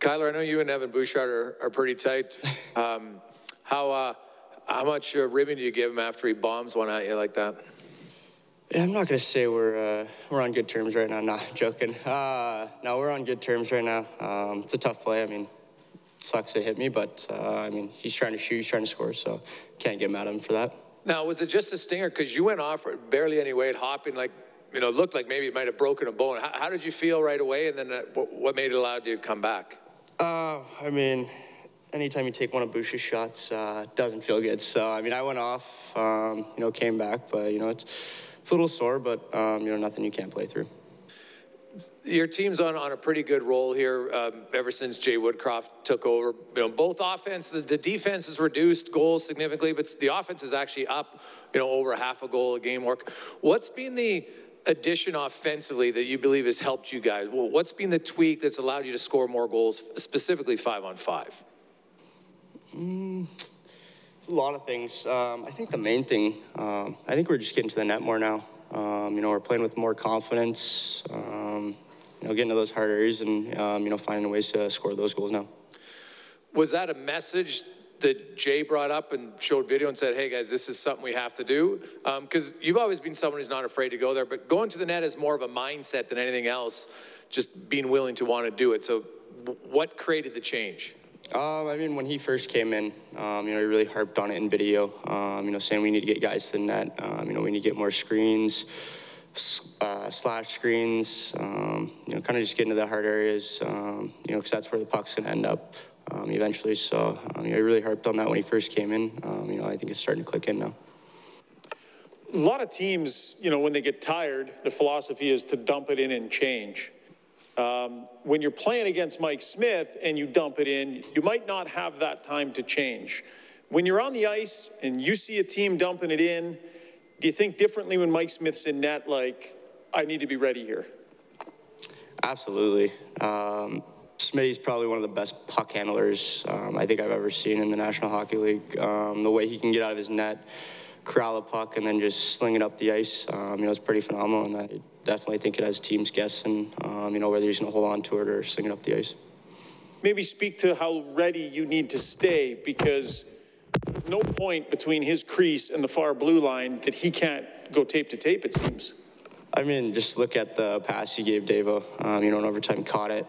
Kailer, I know you and Evan Bouchard are, are pretty tight. Um, how uh, how much uh, ribbon do you give him after he bombs one at you like that? Yeah, I'm not gonna say we're uh, we're on good terms right now. Nah, joking. Uh, no, we're on good terms right now. Um, it's a tough play. I mean, sucks it hit me, but uh, I mean, he's trying to shoot, he's trying to score, so can't get mad at him for that. Now, was it just a stinger? Because you went off barely any weight, hopping like you know, looked like maybe it might have broken a bone. How, how did you feel right away, and then uh, what, what made it allowed you to come back? Uh, I mean, anytime you take one of Bouch's shots, uh, doesn't feel good. So, I mean, I went off, um, you know, came back, but, you know, it's, it's a little sore, but, um, you know, nothing you can't play through. Your team's on, on a pretty good roll here um, ever since Jay Woodcroft took over. You know, both offense, the, the defense has reduced goals significantly, but the offense is actually up, you know, over half a goal a game work. What's been the addition offensively that you believe has helped you guys? Well, what's been the tweak that's allowed you to score more goals, specifically five on five? Mm, a lot of things. Um, I think the main thing, um, I think we're just getting to the net more now. Um, you know, we're playing with more confidence. Um, you know, getting to those hard areas and um, you know finding ways to score those goals now. Was that a message that Jay brought up and showed video and said, hey guys, this is something we have to do? Because um, you've always been someone who's not afraid to go there, but going to the net is more of a mindset than anything else, just being willing to want to do it. So what created the change? Um, I mean, when he first came in, um, you know, he really harped on it in video, um, you know, saying we need to get guys to the net, um, you know, we need to get more screens, uh, slash screens, um, you know, kind of just get into the hard areas, um, you know, because that's where the puck's going to end up um, eventually. So um, you know, he really harped on that when he first came in. Um, you know, I think it's starting to click in now. A lot of teams, you know, when they get tired, the philosophy is to dump it in and change. Um, when you're playing against Mike Smith and you dump it in, you might not have that time to change. When you're on the ice and you see a team dumping it in, do you think differently when Mike Smith's in net, like, I need to be ready here? Absolutely. Um, Smitty's probably one of the best puck handlers um, I think I've ever seen in the National Hockey League. Um, the way he can get out of his net, corral a puck, and then just sling it up the ice, um, you know, it's pretty phenomenal. And I definitely think it has teams guessing, um, you know, whether he's going to hold on to it or sling it up the ice. Maybe speak to how ready you need to stay because there's no point between his crease and the far blue line that he can't go tape to tape, it seems. I mean, just look at the pass he gave Devo. Um, you know, in overtime, caught it,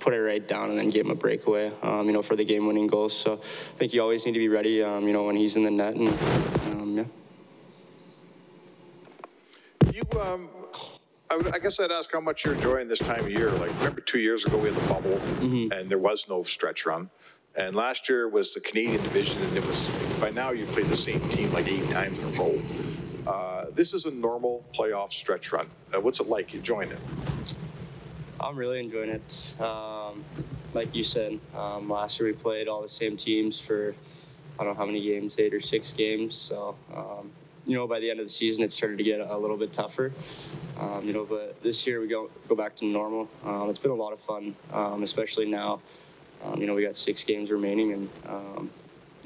put it right down and then gave him a breakaway, um, you know, for the game-winning goals. So I think you always need to be ready, um, you know, when he's in the net. And um, yeah. You, um, I, would, I, guess I'd ask how much you're enjoying this time of year. Like, remember two years ago we had the bubble, mm-hmm. and there was no stretch run. And last year was the Canadian division, and it was by now you played the same team like eight times in a row. Uh, this is a normal playoff stretch run. Uh, what's it like? You enjoying it? I'm really enjoying it. Um, like you said, um, last year we played all the same teams for I don't know how many games, eight or six games. So, um, you know, by the end of the season, it started to get a little bit tougher. Um, you know, but this year we go go back to normal. Um, it's been a lot of fun, um, especially now. you know, we got six games remaining, and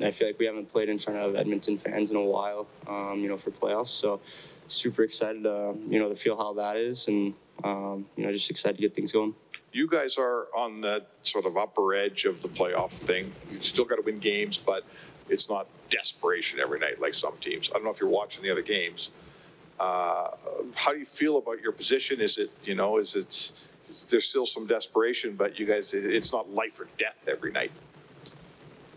I feel like we haven't played in front of Edmonton fans in a while. you know, for playoffs. So, super excited, to, you know, to feel how that is, and um, you know, just excited to get things going. You guys are on the sort of upper edge of the playoff thing. You still got to win games, but it's not desperation every night like some teams. I don't know if you're watching the other games. Uh, how do you feel about your position? Is it, you know, is it, is there's still some desperation, but you guys, it's not life or death every night?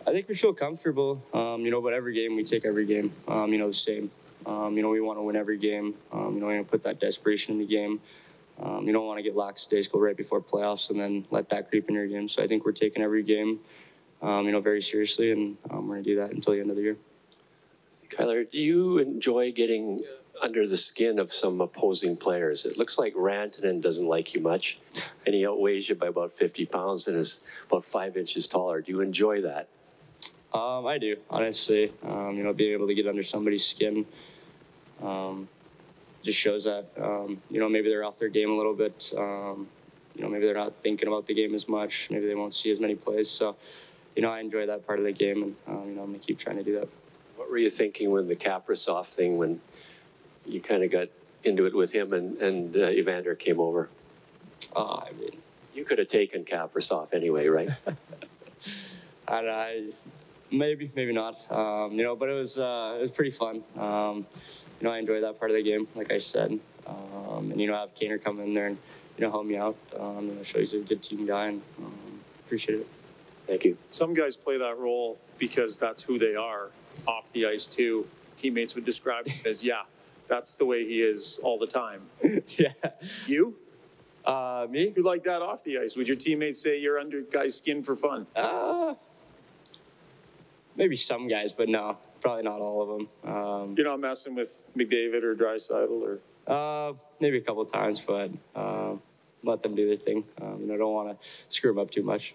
I think we feel comfortable, um, you know, but every game we take every game, um, you know, the same. Um, you know, we want to win every game. Um, you know, we want to put that desperation in the game. Um, you don't want to get lackadaisical right before playoffs and then let that creep in your game. So I think we're taking every game, um, you know, very seriously, and um, we're going to do that until the end of the year. Kailer, do you enjoy getting under the skin of some opposing players? It looks like Rantanen doesn't like you much, and he outweighs you by about 50 pounds and is about five inches taller. Do you enjoy that? Um, I do, honestly. Um, you know, being able to get under somebody's skin. Um, just shows that um, you know maybe they're off their game a little bit. Um, you know maybe they're not thinking about the game as much. Maybe they won't see as many plays. So you know I enjoy that part of the game, and um, you know I'm gonna keep trying to do that. What were you thinking when the Kaprizov thing when you kind of got into it with him and and uh, Evander came over? Uh, I mean, You could have taken Kaprizov anyway, right? I, I maybe, maybe not. Um, you know, but it was uh, it was pretty fun. You know, I enjoy that part of the game, like I said. Um, and you know, I have Kaner come in there and you know help me out. Um, you know, show he's a good team guy, and um, appreciate it. Thank you. Some guys play that role because that's who they are off the ice too. Teammates would describe him as, yeah, that's the way he is all the time. yeah. You? Uh, me? You like that off the ice? Would your teammates say you're under guys' skin for fun? Uh, maybe some guys, but no, probably not all of them. Um, You're not messing with McDavid or Draisaitl or Uh, maybe a couple of times, but uh, let them do their thing. Um, and I don't want to screw them up too much.